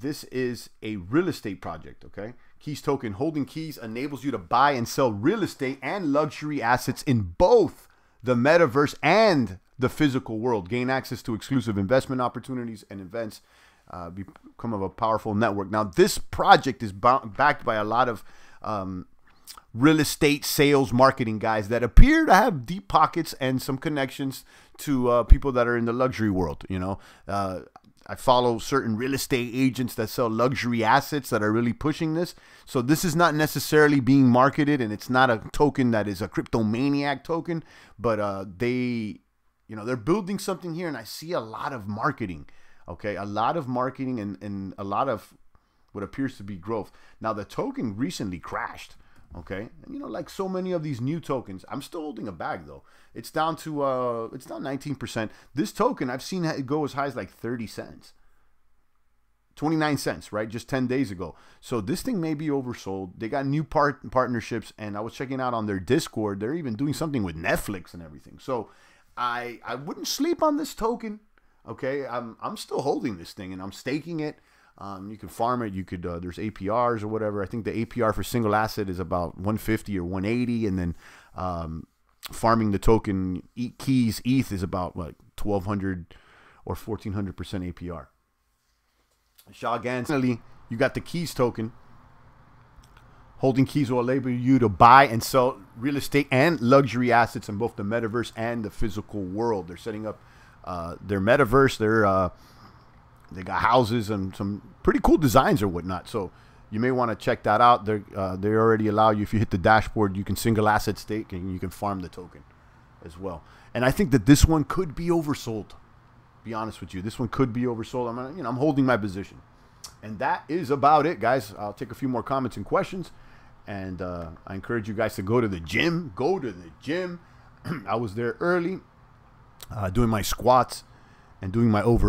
this is a real estate project, okay? Keys token holding keys enables you to buy and sell real estate and luxury assets in both the metaverse and the physical world. Gain access to exclusive investment opportunities and events. Uh, become of a powerful network. Now, this project is backed by a lot of um, real estate sales marketing guys that appear to have deep pockets and some connections to uh, people that are in the luxury world. You know, uh, I follow certain real estate agents that sell luxury assets that are really pushing this. So this is not necessarily being marketed, and it's not a token that is a cryptomaniac token, but uh, they, you know, they're building something here, and I see a lot of marketing. Okay, a lot of marketing and, and a lot of what appears to be growth. Now the token recently crashed. Okay, and you know, like so many of these new tokens, I'm still holding a bag though. It's down to uh, it's down 19%. This token I've seen it go as high as like 30 cents. 29 cents, right? Just 10 days ago. So this thing may be oversold. They got new part partnerships, and I was checking out on their Discord. They're even doing something with Netflix and everything. So I I wouldn't sleep on this token. Okay, I'm I'm still holding this thing and I'm staking it. Um, you can farm it. You could uh, there's APRs or whatever. I think the APR for single asset is about 150 or 180, and then um, farming the token keys ETH is about like 1200 or 1400 percent APR. Shawgan, you got the keys token. Holding keys will enable you to buy and sell real estate and luxury assets in both the metaverse and the physical world. They're setting up uh, their metaverse. They're uh, they got houses and some pretty cool designs or whatnot. So you may want to check that out. They uh, they already allow you if you hit the dashboard, you can single asset stake and you can farm the token as well. And I think that this one could be oversold. Be honest with you, this one could be oversold. I'm you know I'm holding my position, and that is about it, guys. I'll take a few more comments and questions, and uh, I encourage you guys to go to the gym. Go to the gym. I was there early, uh, doing my squats and doing my over.